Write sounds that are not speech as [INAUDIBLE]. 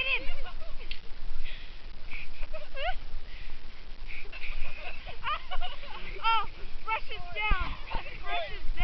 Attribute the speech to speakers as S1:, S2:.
S1: Get in! [LAUGHS] oh, oh brushes down. Brushes down.